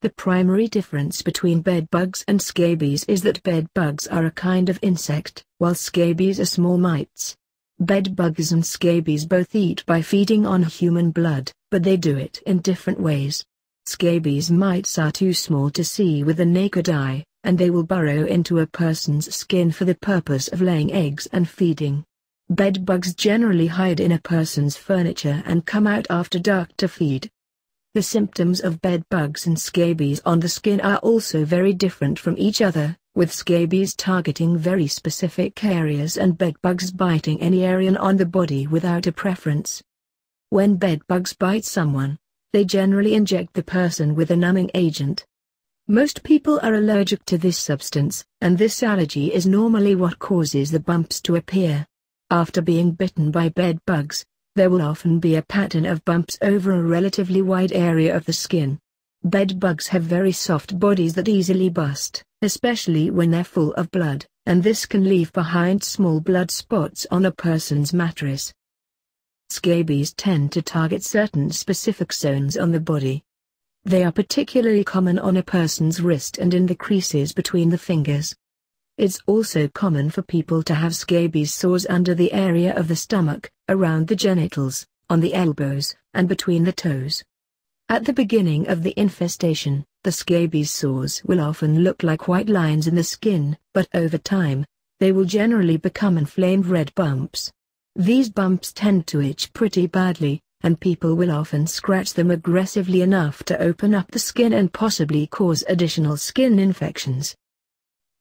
The primary difference between bedbugs and scabies is that bedbugs are a kind of insect, while scabies are small mites. Bedbugs and scabies both eat by feeding on human blood, but they do it in different ways. Scabies mites are too small to see with the naked eye, and they will burrow into a person's skin for the purpose of laying eggs and feeding. Bedbugs generally hide in a person's furniture and come out after dark to feed. The symptoms of bed bugs and scabies on the skin are also very different from each other, with scabies targeting very specific areas and bed bugs biting any area on the body without a preference. When bed bugs bite someone, they generally inject the person with a numbing agent. Most people are allergic to this substance, and this allergy is normally what causes the bumps to appear. After being bitten by bed bugs, there will often be a pattern of bumps over a relatively wide area of the skin. Bed bugs have very soft bodies that easily bust, especially when they're full of blood, and this can leave behind small blood spots on a person's mattress. Scabies tend to target certain specific zones on the body. They are particularly common on a person's wrist and in the creases between the fingers. It's also common for people to have scabies sores under the area of the stomach, around the genitals, on the elbows, and between the toes. At the beginning of the infestation, the scabies sores will often look like white lines in the skin, but over time, they will generally become inflamed red bumps. These bumps tend to itch pretty badly, and people will often scratch them aggressively enough to open up the skin and possibly cause additional skin infections.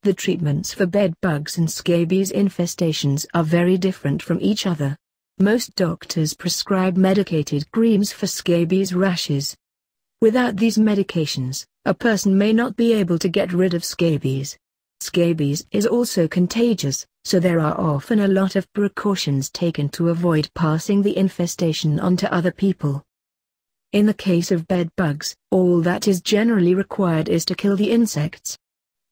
The treatments for bed bugs and scabies infestations are very different from each other. Most doctors prescribe medicated creams for scabies rashes. Without these medications, a person may not be able to get rid of scabies. Scabies is also contagious, so there are often a lot of precautions taken to avoid passing the infestation on to other people. In the case of bed bugs, all that is generally required is to kill the insects,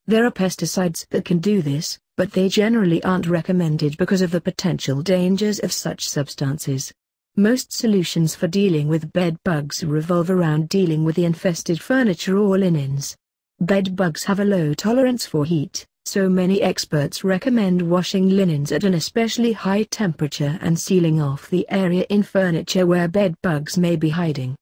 there are pesticides that can do this, but they generally aren't recommended because of the potential dangers of such substances. Most solutions for dealing with bed bugs revolve around dealing with the infested furniture or linens. Bed bugs have a low tolerance for heat, so many experts recommend washing linens at an especially high temperature and sealing off the area in furniture where bed bugs may be hiding.